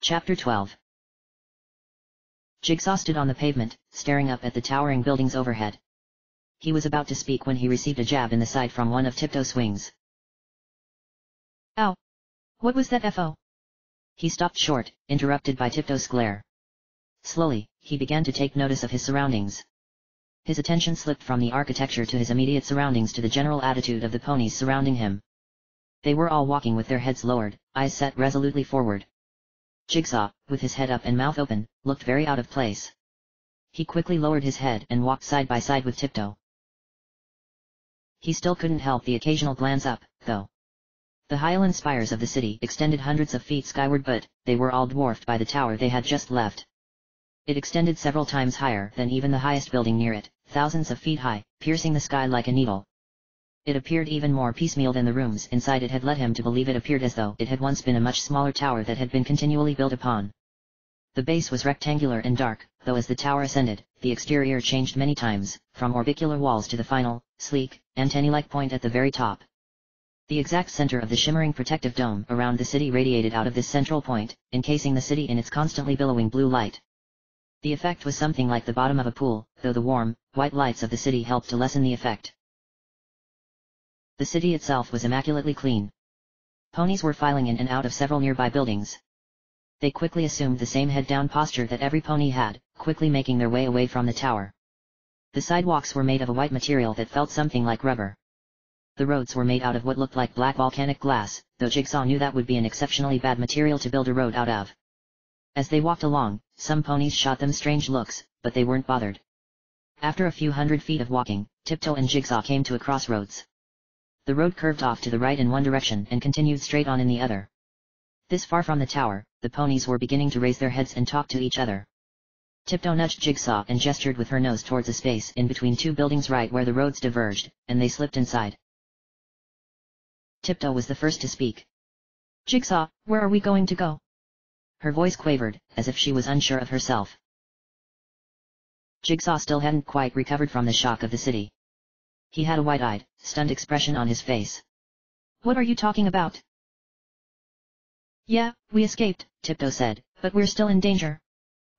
Chapter 12 Jigsaw stood on the pavement, staring up at the towering buildings overhead. He was about to speak when he received a jab in the side from one of Tiptoe's wings. Ow! What was that FO? He stopped short, interrupted by Tiptoe's glare. Slowly, he began to take notice of his surroundings. His attention slipped from the architecture to his immediate surroundings to the general attitude of the ponies surrounding him. They were all walking with their heads lowered, eyes set resolutely forward. Jigsaw, with his head up and mouth open, looked very out of place. He quickly lowered his head and walked side by side with Tiptoe. He still couldn't help the occasional glance up, though. The Highland spires of the city extended hundreds of feet skyward but, they were all dwarfed by the tower they had just left. It extended several times higher than even the highest building near it, thousands of feet high, piercing the sky like a needle. It appeared even more piecemeal than the rooms inside it had led him to believe it appeared as though it had once been a much smaller tower that had been continually built upon. The base was rectangular and dark, though as the tower ascended, the exterior changed many times, from orbicular walls to the final, sleek, antennae-like point at the very top. The exact center of the shimmering protective dome around the city radiated out of this central point, encasing the city in its constantly billowing blue light. The effect was something like the bottom of a pool, though the warm, white lights of the city helped to lessen the effect. The city itself was immaculately clean. Ponies were filing in and out of several nearby buildings. They quickly assumed the same head-down posture that every pony had, quickly making their way away from the tower. The sidewalks were made of a white material that felt something like rubber. The roads were made out of what looked like black volcanic glass, though Jigsaw knew that would be an exceptionally bad material to build a road out of. As they walked along, some ponies shot them strange looks, but they weren't bothered. After a few hundred feet of walking, Tiptoe and Jigsaw came to a crossroads. The road curved off to the right in one direction and continued straight on in the other. This far from the tower, the ponies were beginning to raise their heads and talk to each other. Tiptoe nudged Jigsaw and gestured with her nose towards a space in between two buildings right where the roads diverged, and they slipped inside. Tiptoe was the first to speak. Jigsaw, where are we going to go? Her voice quavered, as if she was unsure of herself. Jigsaw still hadn't quite recovered from the shock of the city. He had a wide-eyed, stunned expression on his face. What are you talking about? Yeah, we escaped, Tiptoe said, but we're still in danger.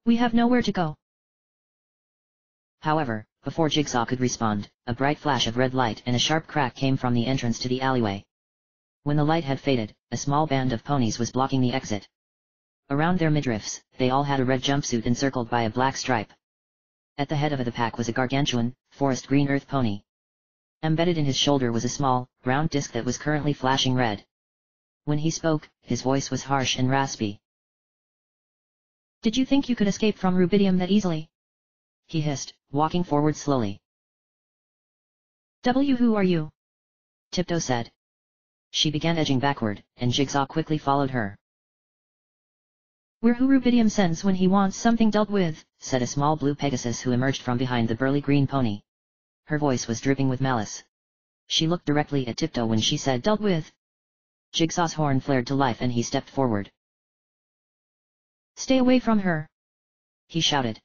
We have nowhere to go. However, before Jigsaw could respond, a bright flash of red light and a sharp crack came from the entrance to the alleyway. When the light had faded, a small band of ponies was blocking the exit. Around their midriffs, they all had a red jumpsuit encircled by a black stripe. At the head of the pack was a gargantuan, forest green earth pony. Embedded in his shoulder was a small, round disc that was currently flashing red. When he spoke, his voice was harsh and raspy. Did you think you could escape from Rubidium that easily? He hissed, walking forward slowly. W who are you? Tiptoe said. She began edging backward, and Jigsaw quickly followed her. We're who Rubidium sends when he wants something dealt with, said a small blue Pegasus who emerged from behind the burly green pony. Her voice was dripping with malice. She looked directly at Tiptoe when she said dealt with. Jigsaw's horn flared to life and he stepped forward. Stay away from her! He shouted.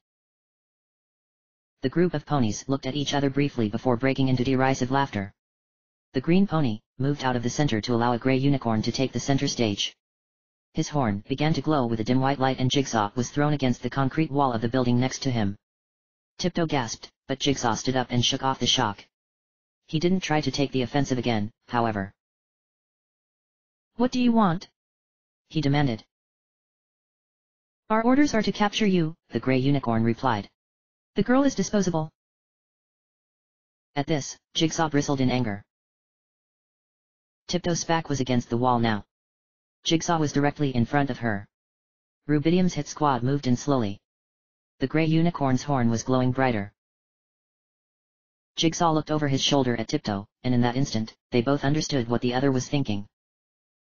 The group of ponies looked at each other briefly before breaking into derisive laughter. The green pony moved out of the center to allow a gray unicorn to take the center stage. His horn began to glow with a dim white light and Jigsaw was thrown against the concrete wall of the building next to him. Tiptoe gasped, but Jigsaw stood up and shook off the shock. He didn't try to take the offensive again, however. What do you want? He demanded. Our orders are to capture you, the grey unicorn replied. The girl is disposable. At this, Jigsaw bristled in anger. Tiptoe's back was against the wall now. Jigsaw was directly in front of her. Rubidium's hit squad moved in slowly. The grey unicorn's horn was glowing brighter. Jigsaw looked over his shoulder at Tiptoe, and in that instant, they both understood what the other was thinking.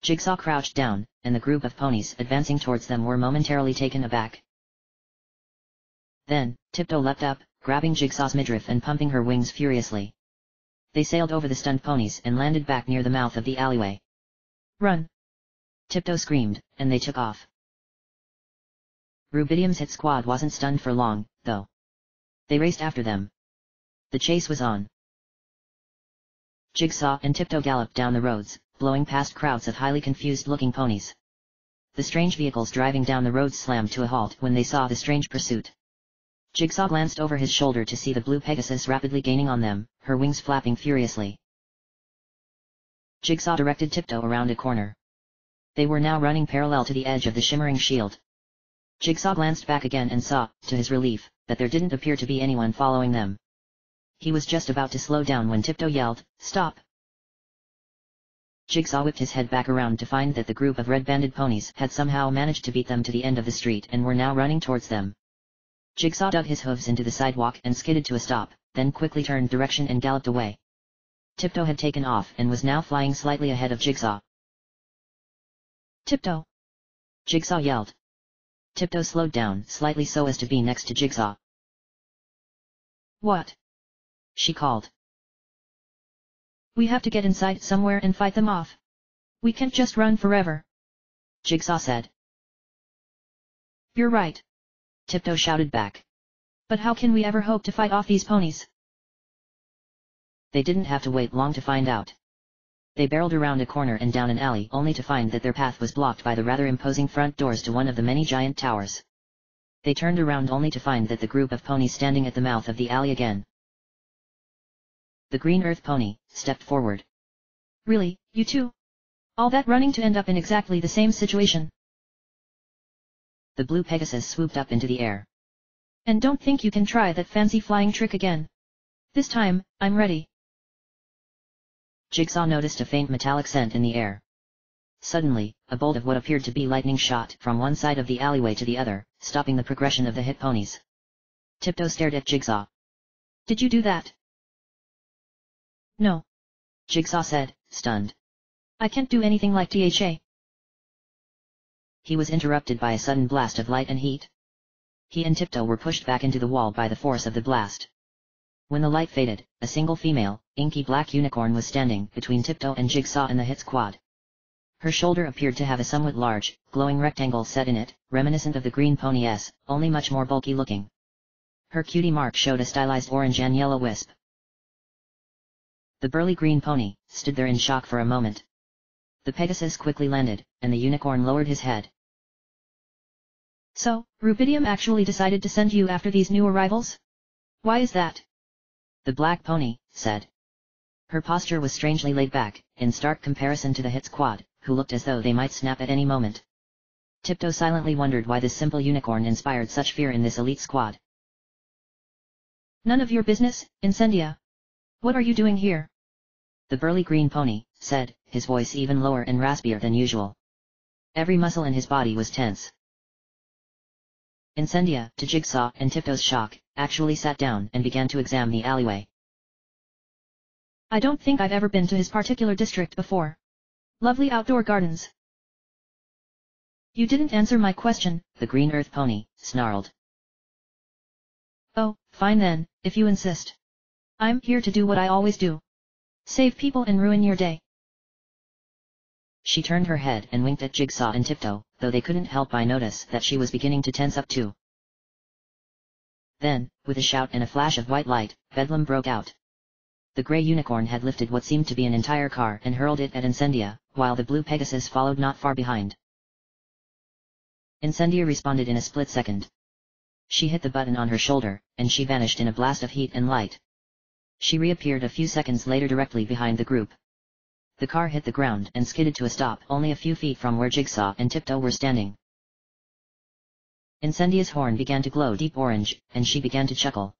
Jigsaw crouched down, and the group of ponies advancing towards them were momentarily taken aback. Then, Tiptoe leapt up, grabbing Jigsaw's midriff and pumping her wings furiously. They sailed over the stunned ponies and landed back near the mouth of the alleyway. Run! Tiptoe screamed, and they took off. Rubidium's hit squad wasn't stunned for long, though. They raced after them. The chase was on. Jigsaw and Tiptoe galloped down the roads, blowing past crowds of highly confused-looking ponies. The strange vehicles driving down the road slammed to a halt when they saw the strange pursuit. Jigsaw glanced over his shoulder to see the blue Pegasus rapidly gaining on them, her wings flapping furiously. Jigsaw directed Tiptoe around a corner. They were now running parallel to the edge of the shimmering shield. Jigsaw glanced back again and saw, to his relief, that there didn't appear to be anyone following them. He was just about to slow down when Tiptoe yelled, Stop! Jigsaw whipped his head back around to find that the group of red-banded ponies had somehow managed to beat them to the end of the street and were now running towards them. Jigsaw dug his hooves into the sidewalk and skidded to a stop, then quickly turned direction and galloped away. Tiptoe had taken off and was now flying slightly ahead of Jigsaw. Tiptoe! Jigsaw yelled. Tiptoe slowed down slightly so as to be next to Jigsaw. What? She called. We have to get inside somewhere and fight them off. We can't just run forever. Jigsaw said. You're right. Tiptoe shouted back. But how can we ever hope to fight off these ponies? They didn't have to wait long to find out. They barreled around a corner and down an alley only to find that their path was blocked by the rather imposing front doors to one of the many giant towers. They turned around only to find that the group of ponies standing at the mouth of the alley again. The green earth pony stepped forward. Really, you two? All that running to end up in exactly the same situation. The blue Pegasus swooped up into the air. And don't think you can try that fancy flying trick again. This time, I'm ready. Jigsaw noticed a faint metallic scent in the air. Suddenly, a bolt of what appeared to be lightning shot from one side of the alleyway to the other, stopping the progression of the hit ponies. Tiptoe stared at Jigsaw. Did you do that? No. Jigsaw said, stunned. I can't do anything like DHA he was interrupted by a sudden blast of light and heat. He and Tiptoe were pushed back into the wall by the force of the blast. When the light faded, a single female, inky black unicorn was standing between Tiptoe and Jigsaw in the hit squad. Her shoulder appeared to have a somewhat large, glowing rectangle set in it, reminiscent of the green pony S, only much more bulky looking. Her cutie mark showed a stylized orange and yellow wisp. The burly green pony stood there in shock for a moment. The Pegasus quickly landed, and the unicorn lowered his head. So, Rubidium actually decided to send you after these new arrivals? Why is that? The black pony, said. Her posture was strangely laid back, in stark comparison to the hit squad, who looked as though they might snap at any moment. Tiptoe silently wondered why this simple unicorn inspired such fear in this elite squad. None of your business, Incendia. What are you doing here? The burly green pony, said, his voice even lower and raspier than usual. Every muscle in his body was tense. Incendia, to Jigsaw and Tiptoe's shock, actually sat down and began to examine the alleyway. I don't think I've ever been to his particular district before. Lovely outdoor gardens. You didn't answer my question, the green earth pony, snarled. Oh, fine then, if you insist. I'm here to do what I always do. Save people and ruin your day. She turned her head and winked at Jigsaw and Tiptoe, though they couldn't help but notice that she was beginning to tense up too. Then, with a shout and a flash of white light, bedlam broke out. The grey unicorn had lifted what seemed to be an entire car and hurled it at Incendia, while the blue Pegasus followed not far behind. Incendia responded in a split second. She hit the button on her shoulder, and she vanished in a blast of heat and light. She reappeared a few seconds later directly behind the group, the car hit the ground and skidded to a stop only a few feet from where Jigsaw and Tiptoe were standing. Incendia's horn began to glow deep orange, and she began to chuckle.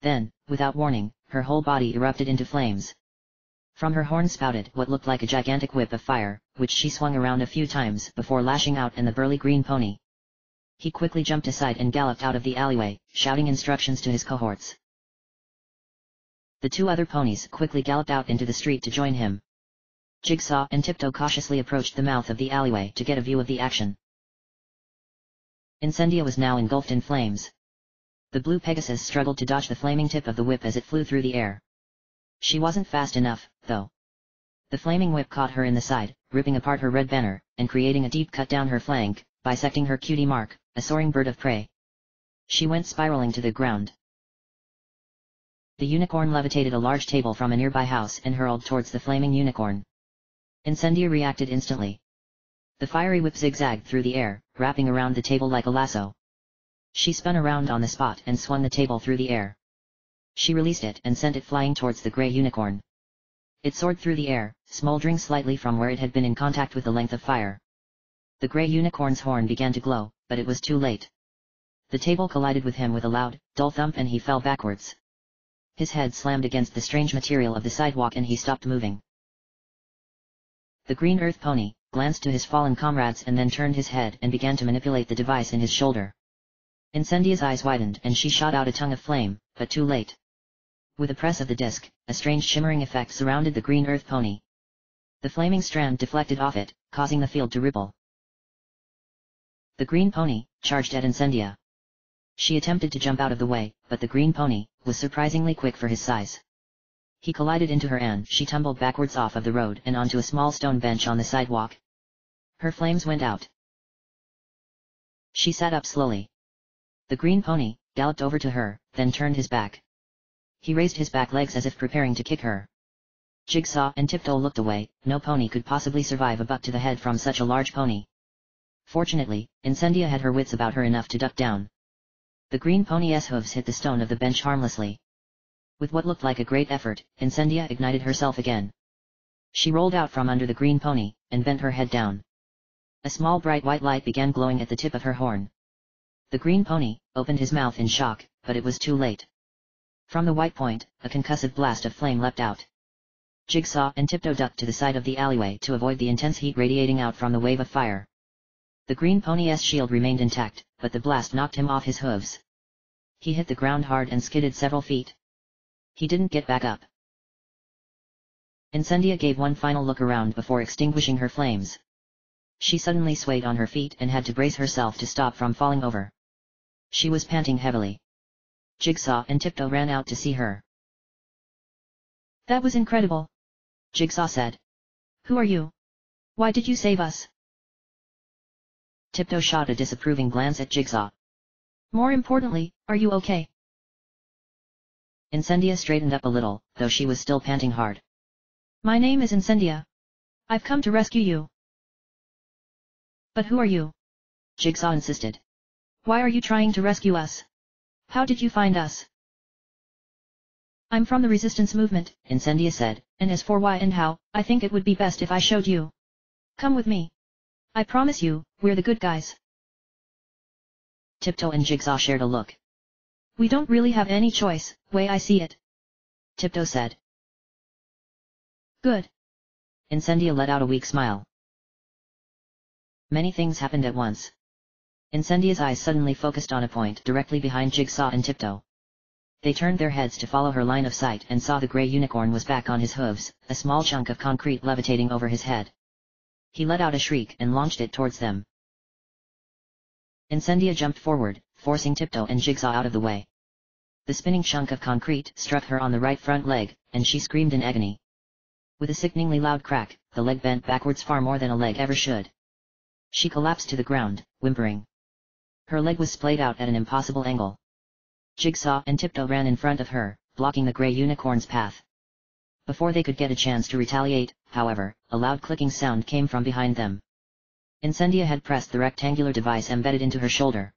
Then, without warning, her whole body erupted into flames. From her horn spouted what looked like a gigantic whip of fire, which she swung around a few times before lashing out and the burly green pony. He quickly jumped aside and galloped out of the alleyway, shouting instructions to his cohorts. The two other ponies quickly galloped out into the street to join him. Jigsaw and Tiptoe cautiously approached the mouth of the alleyway to get a view of the action. Incendia was now engulfed in flames. The blue Pegasus struggled to dodge the flaming tip of the whip as it flew through the air. She wasn't fast enough, though. The flaming whip caught her in the side, ripping apart her red banner, and creating a deep cut down her flank, bisecting her cutie mark, a soaring bird of prey. She went spiraling to the ground. The unicorn levitated a large table from a nearby house and hurled towards the flaming unicorn. Incendia reacted instantly. The fiery whip zigzagged through the air, wrapping around the table like a lasso. She spun around on the spot and swung the table through the air. She released it and sent it flying towards the grey unicorn. It soared through the air, smoldering slightly from where it had been in contact with the length of fire. The grey unicorn's horn began to glow, but it was too late. The table collided with him with a loud, dull thump and he fell backwards. His head slammed against the strange material of the sidewalk and he stopped moving. The green earth pony, glanced to his fallen comrades and then turned his head and began to manipulate the device in his shoulder. Incendia's eyes widened and she shot out a tongue of flame, but too late. With a press of the disc, a strange shimmering effect surrounded the green earth pony. The flaming strand deflected off it, causing the field to ripple. The green pony, charged at Incendia. She attempted to jump out of the way, but the green pony, was surprisingly quick for his size. He collided into her and she tumbled backwards off of the road and onto a small stone bench on the sidewalk. Her flames went out. She sat up slowly. The green pony, galloped over to her, then turned his back. He raised his back legs as if preparing to kick her. Jigsaw and Tiptoe looked away, no pony could possibly survive a buck to the head from such a large pony. Fortunately, Incendia had her wits about her enough to duck down. The green pony's hooves hit the stone of the bench harmlessly. With what looked like a great effort, Incendia ignited herself again. She rolled out from under the green pony, and bent her head down. A small bright white light began glowing at the tip of her horn. The green pony, opened his mouth in shock, but it was too late. From the white point, a concussive blast of flame leapt out. Jigsaw and Tiptoe ducked to the side of the alleyway to avoid the intense heat radiating out from the wave of fire. The green pony's shield remained intact, but the blast knocked him off his hooves. He hit the ground hard and skidded several feet. He didn't get back up. Incendia gave one final look around before extinguishing her flames. She suddenly swayed on her feet and had to brace herself to stop from falling over. She was panting heavily. Jigsaw and Tiptoe ran out to see her. That was incredible. Jigsaw said. Who are you? Why did you save us? Tiptoe shot a disapproving glance at Jigsaw. More importantly, are you okay? Incendia straightened up a little, though she was still panting hard. My name is Incendia. I've come to rescue you. But who are you? Jigsaw insisted. Why are you trying to rescue us? How did you find us? I'm from the resistance movement, Incendia said, and as for why and how, I think it would be best if I showed you. Come with me. I promise you, we're the good guys. Tiptoe and Jigsaw shared a look. We don't really have any choice, way I see it. Tiptoe said. Good. Incendia let out a weak smile. Many things happened at once. Incendia's eyes suddenly focused on a point directly behind Jigsaw and Tiptoe. They turned their heads to follow her line of sight and saw the grey unicorn was back on his hooves, a small chunk of concrete levitating over his head. He let out a shriek and launched it towards them. Incendia jumped forward, forcing Tiptoe and Jigsaw out of the way. The spinning chunk of concrete struck her on the right front leg, and she screamed in agony. With a sickeningly loud crack, the leg bent backwards far more than a leg ever should. She collapsed to the ground, whimpering. Her leg was splayed out at an impossible angle. Jigsaw and Tiptoe ran in front of her, blocking the grey unicorn's path. Before they could get a chance to retaliate, however, a loud clicking sound came from behind them. Incendia had pressed the rectangular device embedded into her shoulder.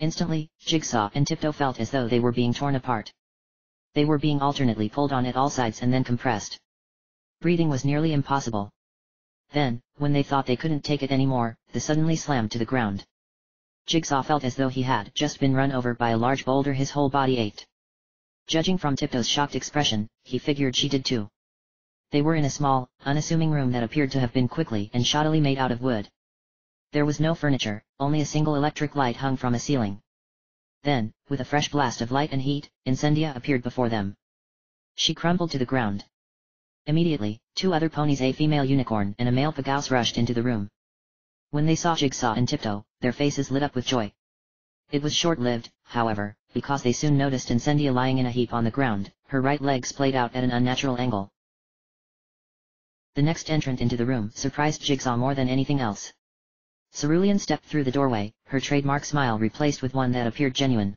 Instantly, Jigsaw and Tiptoe felt as though they were being torn apart. They were being alternately pulled on at all sides and then compressed. Breathing was nearly impossible. Then, when they thought they couldn't take it anymore, they suddenly slammed to the ground. Jigsaw felt as though he had just been run over by a large boulder his whole body ached. Judging from Tiptoe's shocked expression, he figured she did too. They were in a small, unassuming room that appeared to have been quickly and shoddily made out of wood. There was no furniture, only a single electric light hung from a ceiling. Then, with a fresh blast of light and heat, Incendia appeared before them. She crumpled to the ground. Immediately, two other ponies a female unicorn and a male pegasus rushed into the room. When they saw Jigsaw and Tiptoe, their faces lit up with joy. It was short-lived, however, because they soon noticed Incendia lying in a heap on the ground, her right leg splayed out at an unnatural angle. The next entrant into the room surprised Jigsaw more than anything else. Cerulean stepped through the doorway, her trademark smile replaced with one that appeared genuine.